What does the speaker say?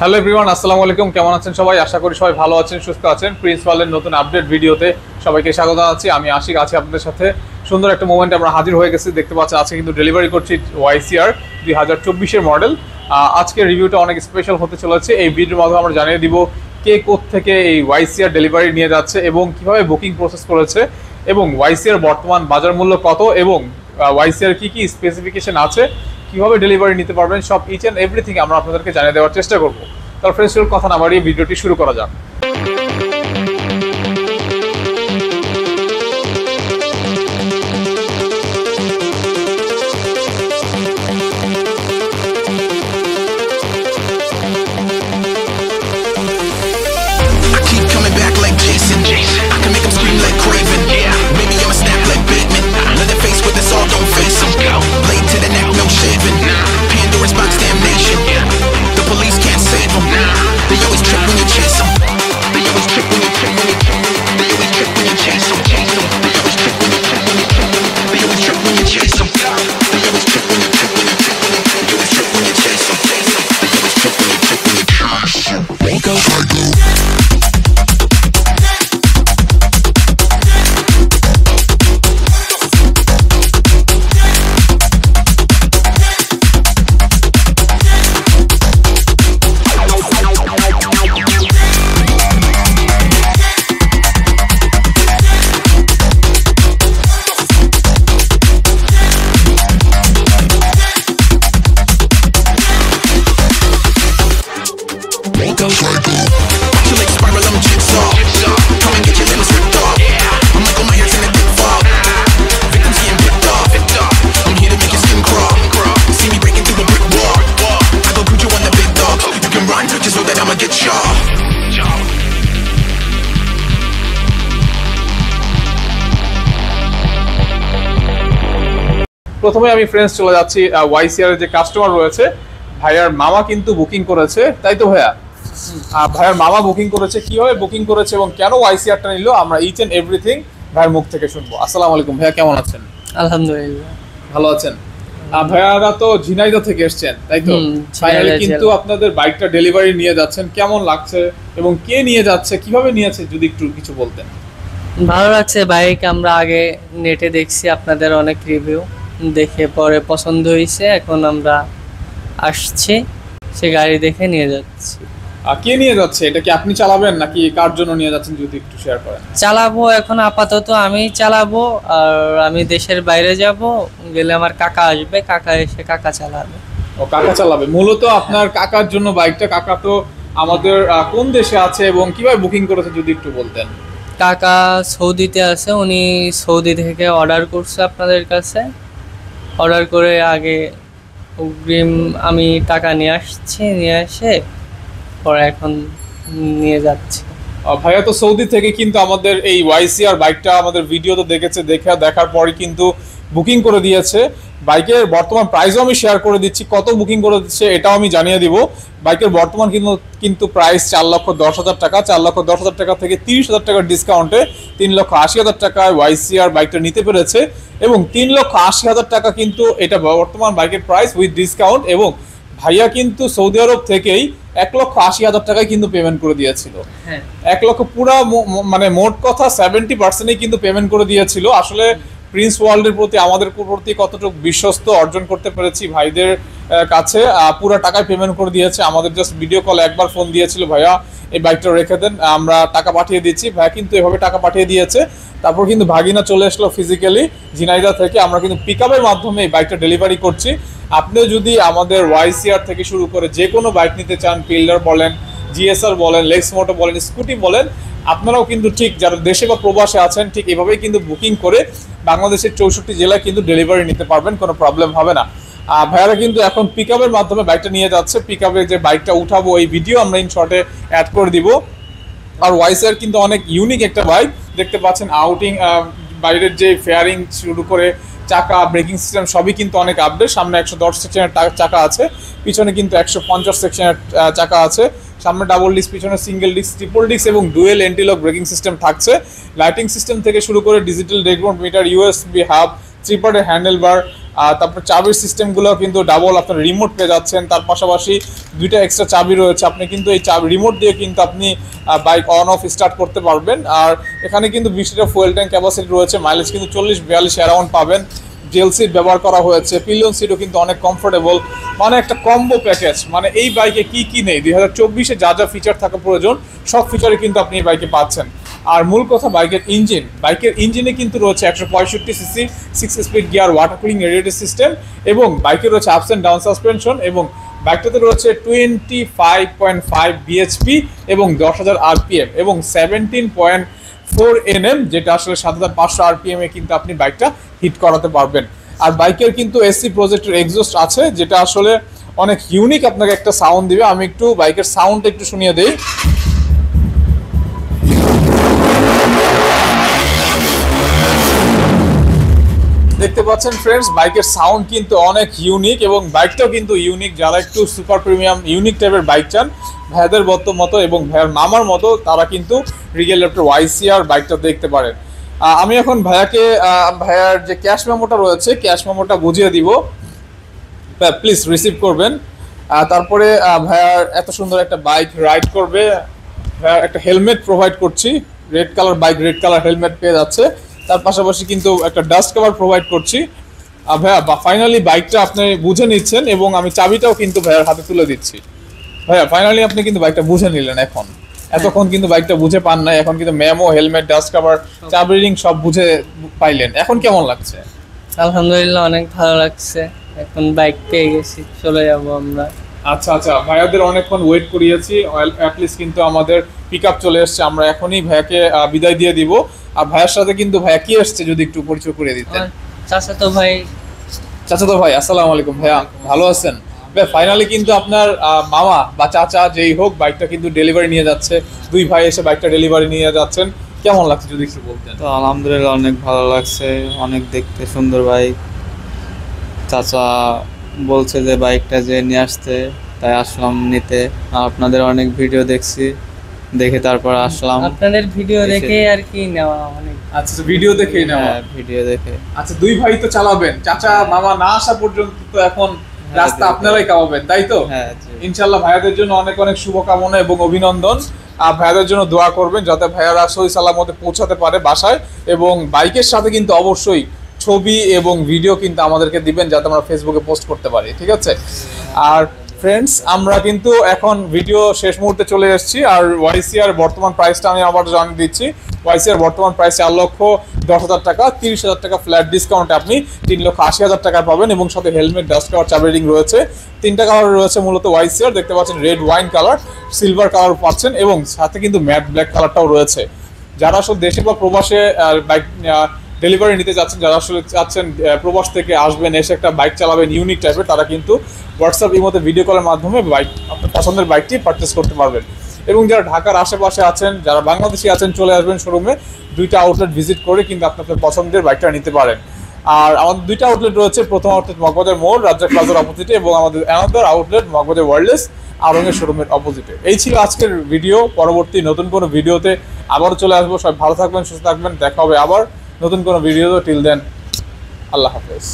Hello everyone আসসালামু আলাইকুম। কেমন আছেন সবাই? আশা করি সবাই ভালো আছেন, সুস্থ আছেন। প্রিন্স ওয়ালের নতুন আপডেট ভিডিওতে সবাইকে স্বাগত জানাচ্ছি। আমি আশিক, আছি আপনাদের সাথে। সুন্দর একটা মোমেন্টে আমরা হাজির হয়ে গেছি। দেখতে পাচ্ছেন, আজকে কিন্তু ডেলিভারি করছি ওয়াইসিআর দুই হাজার চব্বিশের মডেল আজকের রিভিউটা অনেক স্পেশাল হতে চলেছে। এই ভিডিওর মাধ্যমে আমরা জানিয়ে দিব কে থেকে এই ওয়াইসিআর ডেলিভারি নিয়ে যাচ্ছে এবং কীভাবে বুকিং প্রসেস করেছে এবং ওয়াইসিআর বর্তমান বাজার মূল্য কত এবং ওয়াইসিআর কি কি স্পেসিফিকেশন আছে কীভাবে ডেলিভারি নিতে পারবেন, সব ইচ এন্ড এভরিথিং আমরা আপনাদেরকে জানিয়ে দেওয়ার চেষ্টা করব। তার ফ্রেন্ডস কথা না বাড়িয়ে ভিডিওটি শুরু করা যাক। প্রথমে আমি ফ্রেন্ডস চলে যাচ্ছি ওয়াইসিআর যে কাস্টমার রয়েছে ভাইয়ার মামা কিন্তু বুকিং করেছে তাই তো ভাইয়া? ভাইয়ার মামা বুকিং করেছে কীভাবে বুকিং করেছে এবং কেন ওয়াইসিআরটা নিল আমরা ইচ এন্ড এভরিথিং ভাইয়ের মুখ থেকে শুনব। আসসালামু আলাইকুম ভাইয়া কেমন আছেন? আলহামদুলিল্লাহ। ভালো আছেন? ভাইয়ারা তো ঝিনাইদহ থেকে এসেছেন তাই তো? ফাইনালি কিন্তু আপনাদের বাইকটা ডেলিভারি নিয়ে যাচ্ছেন কেমন লাগছে এবং কে নিয়ে যাচ্ছে কীভাবে নিয়েছে যদি একটু কিছু বলতেন। ভালো লাগছে বাইক আমরা আগে নেটে দেখছি আপনাদের অনেক রিভিউ দেখে পরে পছন্দ হয়েছে এখন আমরা আসছি সে গাড়ি দেখে নিয়ে যাচ্ছি। কে নিয়ে যাচ্ছে? এটা কি আপনি চালাবেন নাকি কার জন্য নিয়ে যাচ্ছেন যদি একটু শেয়ার করেন? চালাবো এখন আপাতত আমি চালাবো আর আমি দেশের বাইরে যাব গেলে আমার কাকা আসবে কাকা এসে কাকা চালাবে। ও কাকা চালাবে। মূলত আপনার কাকার জন্য বাইকটা কাকা তো আমাদের কোন দেশে আছে এবং কীভাবে বুকিং করেছে যদি একটু বলতেন? কাকা সৌদিতে আছে উনি সৌদি থেকে অর্ডার করছে আপনাদের কাছে। অর্ডার করে আগে অগ্রিম আমি টাকা নিয়ে আসছি, নিয়ে এসে পরে এখন নিয়ে যাচ্ছি। ভাইয়া তো সৌদি থেকে কিন্তু আমাদের এই ওয়াইসিআর বাইকটা আমাদের ভিডিও তো দেখেছে, দেখে দেখার পরে কিন্তু বুকিং করে দিয়েছে। বাইকের বর্তমান প্রাইসও আমি শেয়ার করে দিচ্ছি। কত বুকিং করে দিচ্ছে এটাও আমি জানিয়ে দিব। বাইকের বর্তমান কিন্তু কিন্তু প্রাইস চার লক্ষ দশ হাজার টাকা। চার লক্ষ দশ হাজার টাকা থেকে তিরিশ হাজার টাকার ডিসকাউন্টে তিন লক্ষ আশি হাজার টাকায় ওয়াইসিআর বাইকটা নিতে পেরেছে। এবং তিন লক্ষ আশি হাজার টাকা কিন্তু এটা বর্তমান বাইকের প্রাইস উইথ ডিসকাউন্ট এবং ভাইয়া কিন্তু সৌদি আরব থেকেই এক লক্ষ আশি হাজার টাকায় কিন্তু পেমেন্ট করে দিয়েছিল। হ্যাঁ। এক লক্ষ পুরা মানে মোট কথা সেভেন্টি পার্সেন্টই কিন্তু পেমেন্ট করে দিয়েছিল। আসলে প্রিন্স ওয়ার্ল্ডের প্রতি আমাদের প্রতি কতটুকু বিশ্বস্ত অর্জন করতে পেরেছি ভাইদের কাছে। পুরো টাকায় পেমেন্ট করে দিয়েছে। আমাদের জাস্ট ভিডিও কল একবার ফোন দিয়েছিল, ভাইয়া, এই বাইকটা রেখে দেন, আমরা টাকা পাঠিয়ে দিচ্ছি। ভাইয়া কিন্তু এভাবে টাকা পাঠিয়ে দিয়েছে। তারপর কিন্তু ভাগিনা চলে আসলো ফিজিক্যালি ঝিনাইদা থেকে। আমরা কিন্তু পিক মাধ্যমে এই বাইকটা ডেলিভারি করছি। আপনিও যদি আমাদের ওয়াইসিআর থেকে শুরু করে যে কোনো বাইক নিতে চান পিল্ডার বলেন জিএসআর বলেন লেক্স মোটো বলেন স্কুটি বলেন, আপনারাও কিন্তু ঠিক যারা দেশে বা প্রবাসে আছেন, ঠিক এভাবেই কিন্তু বুকিং করে বাংলাদেশের চৌষট্টি জেলায় কিন্তু ডেলিভারি নিতে পারবেন, কোনো প্রবলেম হবে না। ভাইয়ারা কিন্তু এখন পিক মাধ্যমে বাইকটা নিয়ে যাচ্ছে। পিক যে বাইকটা উঠাবো, এই ভিডিও আমরা ইন শর্টে অ্যাড করে দিব। আর ওয়াইসার কিন্তু অনেক ইউনিক একটা বাইক দেখতে পাচ্ছেন আউটিং বাইরের যে ফেয়ারিং শুরু করে চাকা ব্রেকিং সিস্টেম সবই কিন্তু অনেক আপডেট সামনে একশো দশ সেকশনের চাকা আছে, পিছনে কিন্তু একশো পঞ্চাশ সেকশনের চাকা আছে। সামনে ডাবল ডিস্ক পিছনে সিঙ্গেল ডিস্ক ট্রিপল ডিস্ক এবং ডুয়েল এন্টিলক ব্রেকিং সিস্টেম থাকছে। লাইটিং সিস্টেম থেকে শুরু করে ডিজিটাল ডেকমোট মিটার ইউএসবি হাব থ্রি পার্টের হ্যান্ডেল বার তারপর চাবির সিস্টেমগুলো কিন্তু ডাবল আপনার রিমোট পেয়ে যাচ্ছেন। তার পাশাপাশি দুইটা এক্সট্রা চাবি রয়েছে। আপনি কিন্তু এই চাবি রিমোট দিয়ে কিন্তু আপনি বাইক অন অফ স্টার্ট করতে পারবেন। আর এখানে কিন্তু বিশ লিটার ফুয়েল ট্যাঙ্ক ক্যাপাসিটি রয়েছে। মাইলেজ কিন্তু চল্লিশ, বিয়াল্লিশ অ্যারাউন্ড পাবেন। জেল সিট ব্যবহার করা হয়েছে। পিলিয়ন সিটও কিন্তু অনেক কমফোর্টেবল মানে একটা কম্বো প্যাকেজ মানে এই বাইকে কি কি নেই? দুই হাজার চব্বিশে যা যা ফিচার থাকা প্রয়োজন, সব ফিচারই কিন্তু আপনি এই বাইকে পাচ্ছেন। আর মূল কথা বাইকের ইঞ্জিন। বাইকের ইঞ্জিনে কিন্তু রয়েছে একশো পঁয়ষট্টি CC six speed gear water cooling radiator system এবং বাইকে রয়েছে আপস অ্যান্ড ডাউন সাসপেনশন এবং বাইকটাতে রয়েছে twenty five point five BHP এবং দশ হাজার আরপিএম এবং সেভেন্টিন পয়েন্ট ফোর এনএম যেটা আসলে সাত হাজার পাঁচশো আরপিএম কিন্তু আপনি বাইকটা হিট করাতে পারবেন। আর বাইকের কিন্তু এসি প্রজেক্টের এক্সস্ট আছে, যেটা আসলে অনেক ইউনিক আপনাকে একটা সাউন্ড দিবে। আমি একটু বাইকের সাউন্ডটা একটু শুনিয়ে দেই। দেখতে পাচ্ছেন ফ্রেন্ডস বাইকের সাউন্ড কিন্তু অনেক ইউনিক এবং বাইকটাও কিন্তু ইউনিক যারা একটু সুপার প্রিমিয়াম ইউনিক টাইপের বাইক চান, ভাইয়াদের মত মতো এবং ভাইয়ার মামার মতো, তারা কিন্তু রিগেল ল্যাপটপ ওয়াইসিআর বাইকটা দেখতে পারেন। আমি এখন ভাইয়াকে ভাইয়ার যে ক্যাশ মেমোটা রয়েছে ক্যাশ মেমোটা বুঝিয়ে দিব। প্লিজ রিসিভ করবেন। তারপরে ভাইয়ার এত সুন্দর একটা বাইক রাইড করবে। ভাইয়ার একটা হেলমেট প্রোভাইড করছি। Red colour bike red colour helmet পেয়ে যাচ্ছে। তার পাশাপাশি কিন্তু একটা ডাস্ট কভার প্রোভাইড করছি। ভাইয়া ফাইনালি বাইকটা আপনি বুঝে নিচ্ছেন এবং আমি চাবিটাও কিন্তু ভাইয়ার হাতে তুলে দিচ্ছি। ভাইয়া ফাইনালি আপনি কিন্তু বাইকটা বুঝে নিলেন এখন। এতক্ষণ কিন্তু বাইকটা বুঝে পান নাই এখন কিন্তু মেমো হেলমেট ডাস্ট কভার চাবি রিং সব বুঝে পাইলেন। এখন কেমন লাগছে? আলহামদুলিল্লাহ অনেক ভালো লাগছে। এখন বাইক পেয়ে গেছি চলে যাব আমরা। আচ্ছা আচ্ছা ভাইয়াদের অনেকক্ষণ ওয়েট করিয়েছি। অ্যাটলিস্ট কিন্তু আমাদের পিক আপ চলে এসছে। আমরা এখনই ভাইয়াকে বিদায় দিয়ে দিব। আর ভাইয়ার সাথে কিন্তু ভাইয়া কি এসছে যদি একটু পরিচয় করে দিতেন? আমার চাচা তো ভাই। চাচা তো ভাই আসসালামু আলাইকুম ভাইয়া। ভালো আছেন? ভাই ফাইনালি কিন্তু আপনার মামা বা চাচা যেই হোক বাইকটা কিন্তু ডেলিভারি নিয়ে যাচ্ছে। দুই ভাই এসে বাইকটা ডেলিভারি নিয়ে যাচ্ছেন। কেমন লাগছে যদি একটু বলতেন? তো আলহামদুলিল্লাহ অনেক ভালো লাগছে। অনেক দেখতে সুন্দর বাইক চাচা বলছে যে বাইকটা যে নিয়ে আসতে তাই আসলাম নিতে। আর আপনাদের অনেক ভিডিও দেখছি দেখে তারপর আসলাম। আপনাদের ভিডিও দেখে আর কি নেওয়া অনেক। আচ্ছা ভিডিও দেখেই নেওয়া। হ্যাঁ ভিডিও দেখে। আচ্ছা দুই ভাই তো চালাবেন। চাচা মামা না আসা পর্যন্ত তো এখন রাস্তা আপনারাই কামাবেন তাই তো? হ্যাঁ। ইনশাল্লাহ ভাইয়াদের জন্য অনেক অনেক শুভকামনা এবং অভিনন্দন। আর ভাইয়াদের জন্য দোয়া করবেন যাতে ভাইয়ারা সহি সালামতে পৌঁছাতে পারে বাসায়। এবং বাইকের সাথে কিন্তু অবশ্যই ছবি এবং ভিডিও কিন্তু আমাদেরকে দিবেন যাতে আমরা ফেসবুকে পোস্ট করতে পারি, ঠিক আছে? আর ফ্রেন্ডস আমরা কিন্তু এখন ভিডিও শেষ মুহূর্তে চলে এসেছি। আর ওয়াইসিআর বর্তমান প্রাইসটা আমি আবার জানিয়ে দিচ্ছি। ওয়াইসিআর বর্তমান প্রাইস চার লক্ষ দশ হাজার টাকা, তিরিশ হাজার টাকা ফ্ল্যাট ডিসকাউন্টে আপনি তিন লক্ষ আশি হাজার টাকা পাবেন এবং সাথে হেলমেট ডাস্ট কাভার চাবি রিং রয়েছে। তিনটা কালার রয়েছে মূলত ওয়াইসিআর দেখতে পাচ্ছেন red wine colour silver colour পাচ্ছেন এবং সাথে কিন্তু ম্যাট ব্ল্যাক কালারটাও রয়েছে। যারা আসলে দেশে বা প্রবাসে বাইক ডেলিভারি নিতে যাচ্ছেন, যারা আসলে চাচ্ছেন প্রবাস থেকে আসবেন, এসে একটা বাইক চালাবেন ইউনিক টাইপের তারা কিন্তু হোয়াটসঅ্যাপ ইমোতে ভিডিও কলের মাধ্যমে বাইক আপনার পছন্দের বাইকটি পারচেস করতে পারবেন। এবং যারা ঢাকার আশেপাশে আছেন, যারা বাংলাদেশি আছেন, চলে আসবেন শোরুমে দুইটা আউটলেট ভিজিট করে কিন্তু আপনার পছন্দের বাইকটা নিতে পারেন। আর আমাদের দুইটা আউটলেট রয়েছে, প্রথম আউটলেট মগবাজার মোড়, রাজ্জাক প্লাজার অপোজিটে এবং আমাদের অ্যানাদার আউটলেট মগবাজার ওয়ার্ল্ডলেস আরঙের শোরুমের অপোজিটে এই ছিল আজকের ভিডিও পরবর্তী নতুন কোনো ভিডিওতে আবারও চলে আসব। সব ভালো থাকবেন, সুস্থ থাকবেন, দেখা হবে আবার। নতুন কোনো ভিডিও টিল দেন আল্লাহ হাফেজ।